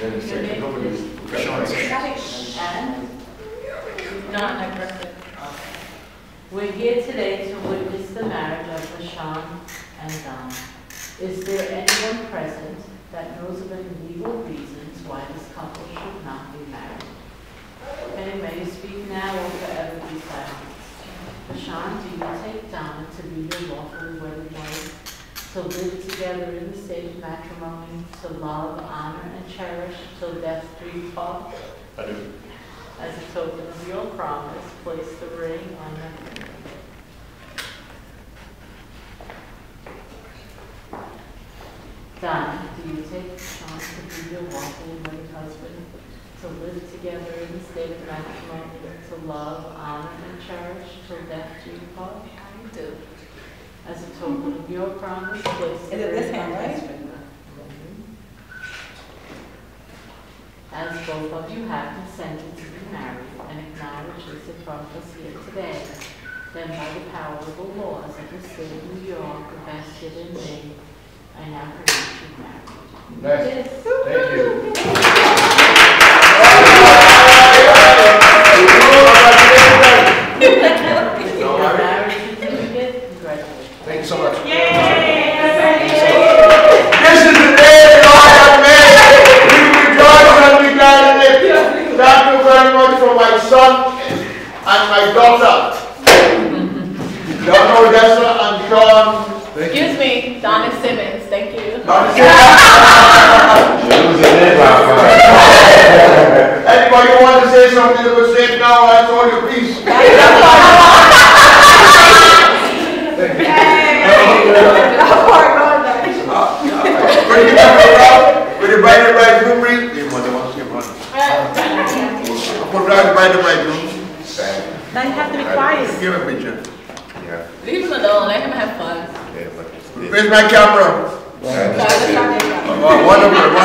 We're here today to witness the marriage of LaShawn and Don. Is there anyone present that knows of any legal reasons why this couple should not be married? Okay, may you speak now or forever be silent. LaShawn, do you take Donna to be your lawful wedded wife, to live together in the state of matrimony, to love, honor, and cherish till death do you part? I do. As a token of your promise, place the ring on your finger. Donna, do you take Sean to be your lawful wedded husband, to live together in the state of matrimony, to love, honor, and cherish till death do you part? I do. As a token of your promise, place the Is it this hand, right? As both of you have consented to be married and acknowledge this in front of us here today, then by the power of the laws of the state of New York vested in me, I now pronounce you married. Nice, Yes. thank you. Thank you so much. This is the day the Lord has made. We rejoice and be glad in it. Thank you very much for my son and my daughter. John Odessa and Sean. Thank you. Excuse me, Donna Simmons, thank you. Anybody want to say something that was said now, I told you, please. Bring it up around, with the bride and bridegroom ring. The mother wants your money. Put right by the bridegroom. Now you have to be quiet. Give a picture. Yeah, Leave him alone, let him have fun. yeah, but. Where's my camera? Yeah. Try to- Oh, Wonderful, wonderful.